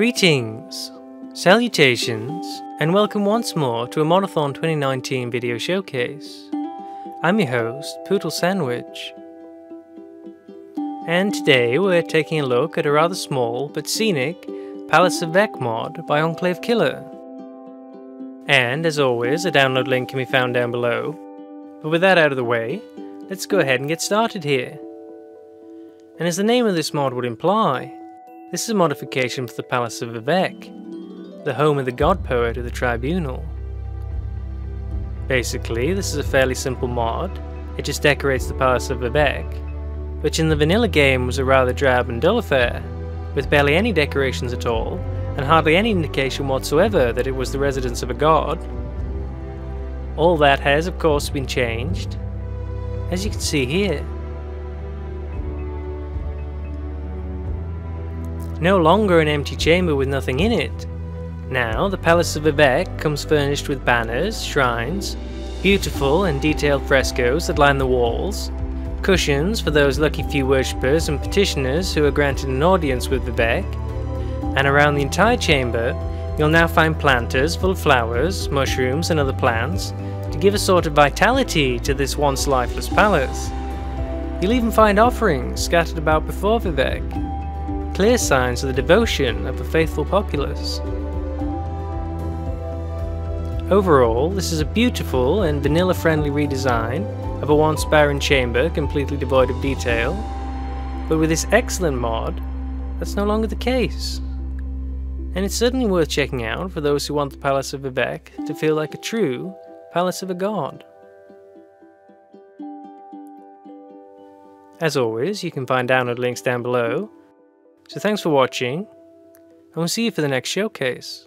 Greetings, salutations, and welcome once more to a Modathon 2019 video showcase. I'm your host, Poodle Sandwich. And today we're taking a look at a rather small but scenic Palace of Vehk mod by Enclave Killer. And as always, a download link can be found down below. But with that out of the way, let's go ahead and get started here. And as the name of this mod would imply, this is a modification for the Palace of Vivec, the home of the god poet of the Tribunal. Basically, this is a fairly simple mod, it just decorates the Palace of Vivec, which in the vanilla game was a rather drab and dull affair, with barely any decorations at all, and hardly any indication whatsoever that it was the residence of a god. All that has of course been changed, as you can see here. No longer an empty chamber with nothing in it. Now, the Palace of Vivec comes furnished with banners, shrines, beautiful and detailed frescoes that line the walls, cushions for those lucky few worshippers and petitioners who are granted an audience with Vivec, and around the entire chamber you'll now find planters full of flowers, mushrooms and other plants to give a sort of vitality to this once lifeless palace. You'll even find offerings scattered about before Vivec, clear signs of the devotion of the faithful populace. Overall, this is a beautiful and vanilla-friendly redesign of a once barren chamber completely devoid of detail, but with this excellent mod, that's no longer the case. And it's certainly worth checking out for those who want the Palace of Vivec to feel like a true Palace of a God. As always, you can find download links down below, so thanks for watching, and we'll see you for the next showcase.